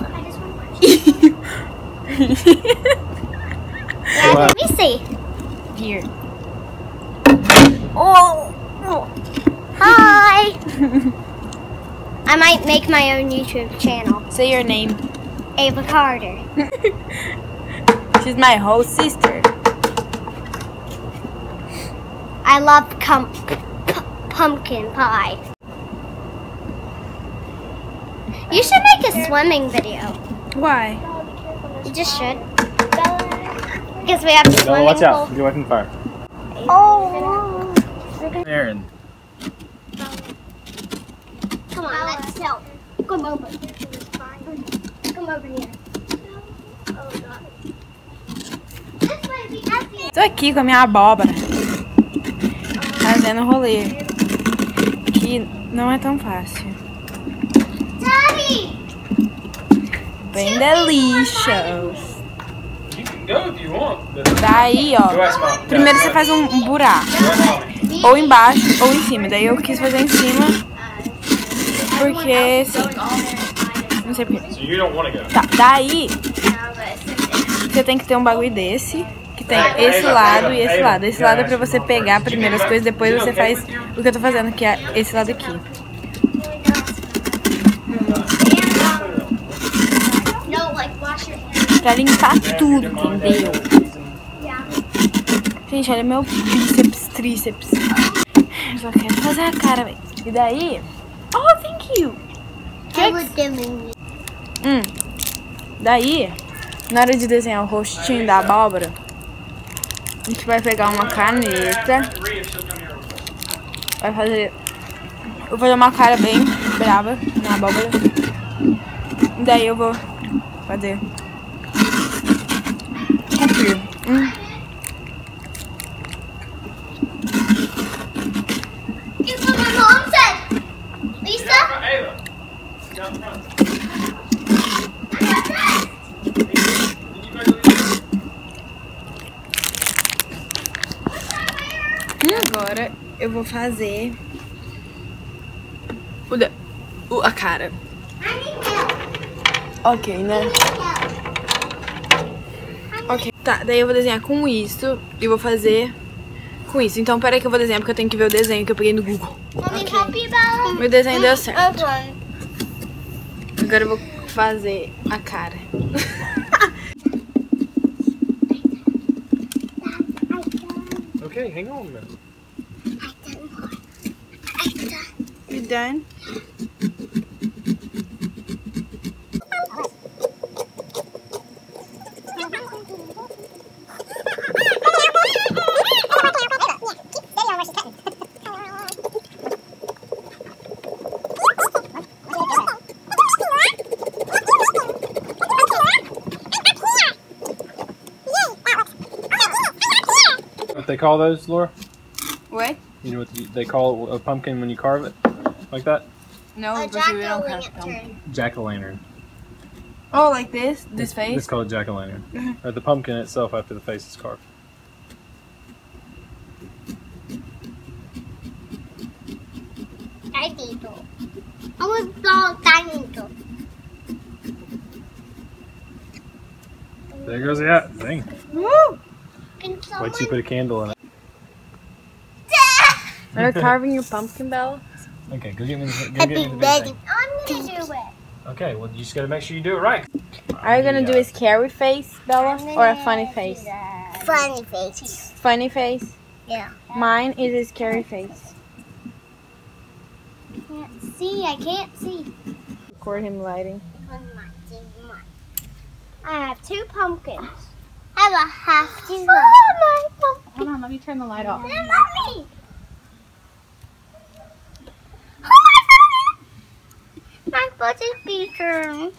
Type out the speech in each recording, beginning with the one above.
Let me see my button. Ew. Yeah, let me see. Here. Oh. oh hi. I might make my own YouTube channel. Say your name. Ava Carter. She's my whole sister. I love cum- p- pumpkin pie. You should make a swimming video. Why? You just should. Because we have No, swimming watch out. pool. Get away from fire. Oh. Aaron. Come on, let's go. Come over. Here. Come over here. This way we have the- Tô aqui com a minha abóbora. Fazendo rolê. Que não é tão fácil. Bem delicious. Daí, ó. Primeiro você faz um buraco. Ou embaixo ou em cima. Daí eu quis fazer em cima. Porque, sim. Não sei porquê. Tá, daí você tem que ter um bagulho desse. Que tem esse lado e esse lado. Esse lado é pra você pegar primeiro as coisas, depois você faz o que eu tô fazendo, que é esse lado aqui. Pra limpar tudo, entendeu? Gente, olha meu bíceps, tríceps. Eu só quero fazer a cara, velho. E daí... Oh, thank you! Hum. Daí, na hora de desenhar o rostinho da abóbora, a gente vai pegar uma caneta, vai fazer. Eu vou fazer uma cara bem brava na abóbora. E daí eu vou fazer. Cumprir. Hum. Guess what my mom said? Lisa? Ava. E agora eu vou fazer o, a cara. Ok, né? Ok. Tá, daí eu vou desenhar com isso e vou fazer com isso. Então, peraí que eu vou desenhar porque eu tenho que ver o desenho que eu peguei no Google. Bella? Meu desenho deu certo. Okay. Agora eu vou fazer a cara. Okay, hang on a minute. You done? What they call those, Laura? What? You know what they call a pumpkin when you carve it? Like that? No, A because we don't have jack-o'-lantern. Jack o' lantern. Oh, like this? This face? It's face? called jack o' lantern. Mm-hmm. Or the pumpkin itself after the face is carved. Dito. I was blow dito. There goes the hat. Dang. Woo! Can Wait someone... you put a candle in it. Are you carving your pumpkin, Bella? Okay, go get me the, go get me the big birthday. thing. I'm gonna do it. Okay, well you just gotta make sure you do it right. Are you gonna do a scary face, Bella? Or a funny face? Funny face. Funny face? Yeah. Mine is a scary face. Can't see. I can't see. Record him lighting. I have two pumpkins. I have a half dozen. Oh, my. Hold on, let me turn the light off. Mommy. My foot is beaten.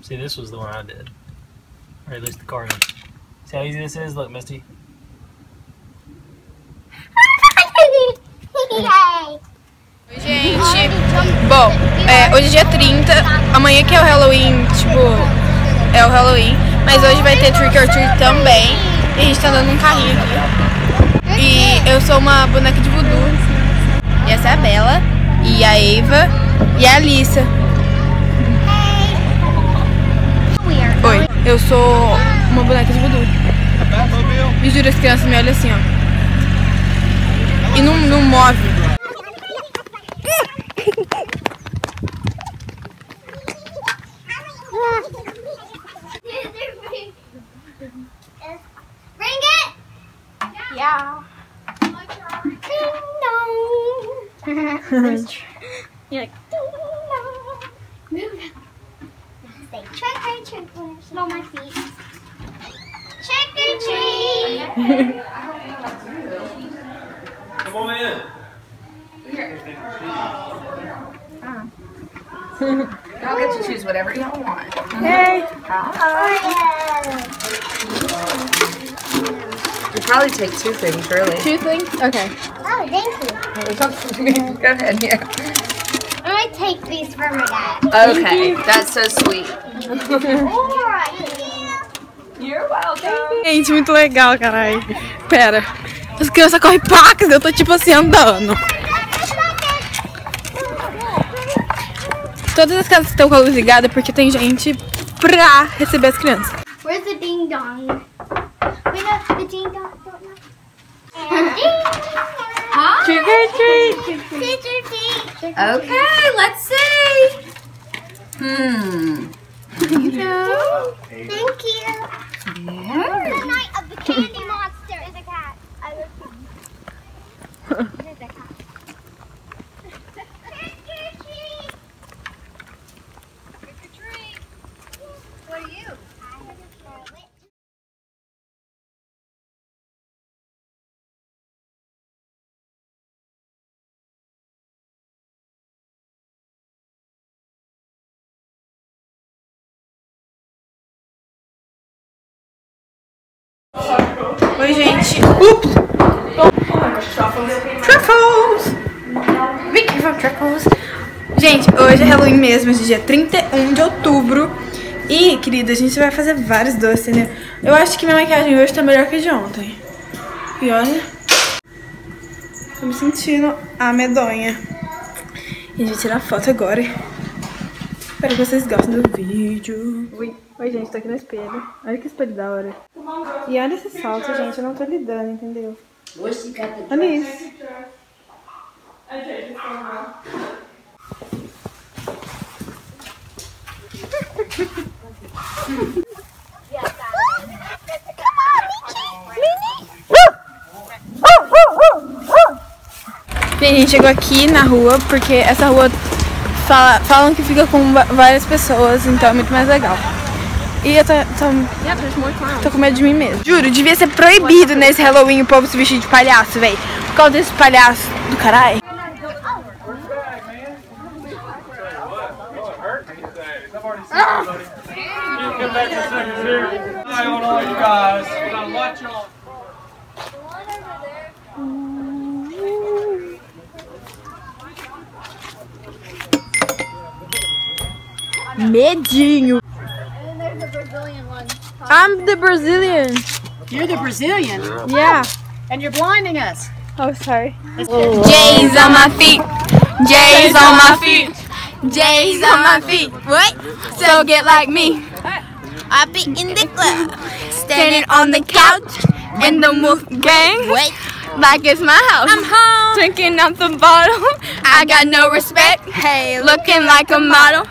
See, this was the one I did. Or at least the carving. See how easy this is? Look, Misty. Yay! Gente, bom, é, hoje é dia 30, amanhã que é o Halloween, tipo, é o Halloween, mas hoje vai ter Trick or Treat também, e a gente tá andando num carrinho aqui. E eu sou uma boneca de voodoo, e essa é a Bela, e a Eva, e a Alissa. Oi, eu sou uma boneca de voodoo. E juro, as crianças me olham assim, ó. E não, não move. You're like, ding dong. Say trick or treat. Smell my feet. Trick or treat. Come on in. Y'all get to choose whatever y'all want. Hey. We'll probably take two things, really. Two things? Okay. Oh, thank you. Go ahead, yeah. I'm gonna take these for my dad. Okay, that's so sweet. Alright. You're welcome. Gente, muito legal, caralho. Pera. As crianças correm pacas, eu tô tipo assim andando. Todas as casas estão com a luz ligada porque tem gente pra receber as crianças. Where's the ding dong? We know the ding dong. Don't know. And ding. Trick or treat! Trick or treat. Okay, let's see. Hmm. Oi, gente. Ups! Truffles! Be careful, truffles! Gente, hoje é Halloween mesmo, hoje é dia 31 de outubro. E, querida, a gente vai fazer vários doces, né? Eu acho que minha maquiagem hoje tá melhor que a de ontem. E olha. Tô me sentindo a medonha. E a gente vai tirar foto agora. Espero que vocês gostem do vídeo. Oi, Oi gente, tô aqui no espelho. Olha que espelho da hora. E olha esse salto, gente. Eu não tô lidando, entendeu? Olha isso. Bem, a gente chegou aqui na rua porque essa rua fala- falam que fica com várias pessoas, então é muito mais legal. E eu tô, tô, tô com medo de mim mesmo. Juro, devia ser proibido nesse Halloween o povo se vestir de palhaço, véi. Por causa desse palhaço do caralho. Come I'm the Brazilian. You're the Brazilian, Yeah. and you're blinding us. Oh, sorry. J's oh. on my feet. J's on my feet. J's on my feet. What? So get like me. I be in the club, standing on the couch in the wolf gang. Wait. Like it's my house. I'm home. Drinking out the bottle. I got no respect. Hey, looking like a model.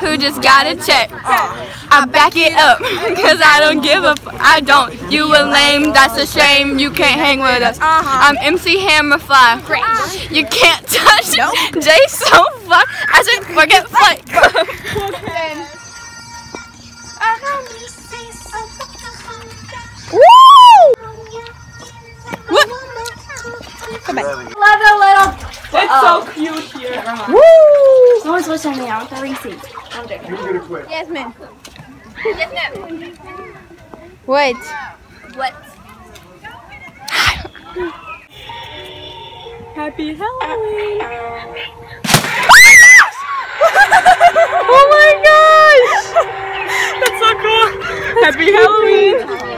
Who just got a check? I back it up, cause I don't give a f- I don't. You a lame, that's a shame. You can't hang with us. Uh-huh. I'm MC Hammerfly. You can't touch Jay so fuck. I should forget flight. Woo! What? Come back. Love you, little It's so cute here. Woo! was listening me. I want the seat. I'm joking. You're gonna quit. Yes, ma'am. yes, ma'am. What? What? Happy Halloween! oh my gosh! That's so cool! Happy. Halloween!